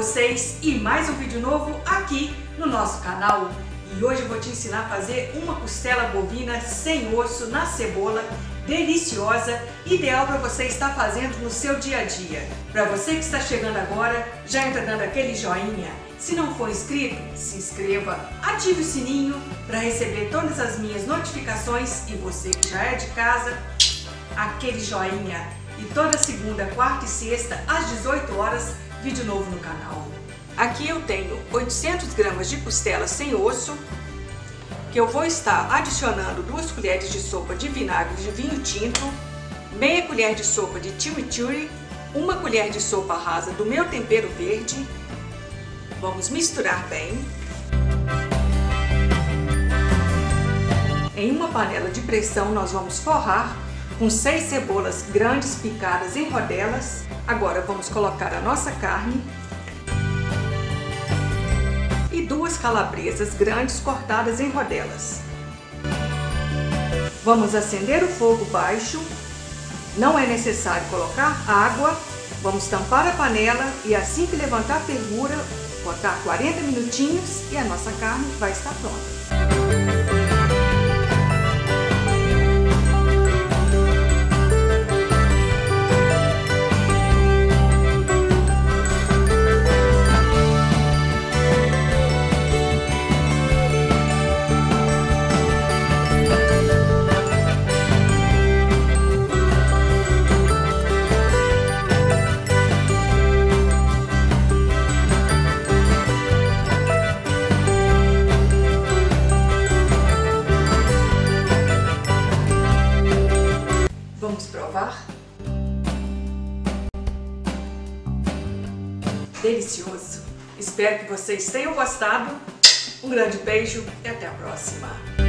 vocês e mais um vídeo novo aqui no nosso canal. E hoje eu vou te ensinar a fazer uma costela bovina sem osso na cebola, deliciosa, ideal para você estar fazendo no seu dia a dia. Para você que está chegando agora, já entra dando aquele joinha. Se não for inscrito, se inscreva, ative o sininho para receber todas as minhas notificações e você que já é de casa, aquele joinha. E toda segunda, quarta e sexta, às 18 horas, vídeo novo no canal. Aqui eu tenho 800 gramas de costela sem osso, que eu vou estar adicionando duas colheres de sopa de vinagre de vinho tinto, meia colher de sopa de chimichurri, uma colher de sopa rasa do meu tempero verde. Vamos misturar bem. Em uma panela de pressão nós vamos forrar com seis cebolas grandes picadas em rodelas. Agora vamos colocar a nossa carne e duas calabresas grandes cortadas em rodelas. Vamos acender o fogo baixo, não é necessário colocar água, vamos tampar a panela e assim que levantar a fervura, botar 40 minutinhos e a nossa carne vai estar pronta. Vamos provar? Delicioso! Espero que vocês tenham gostado. Um grande beijo e até a próxima!